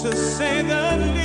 to say the least,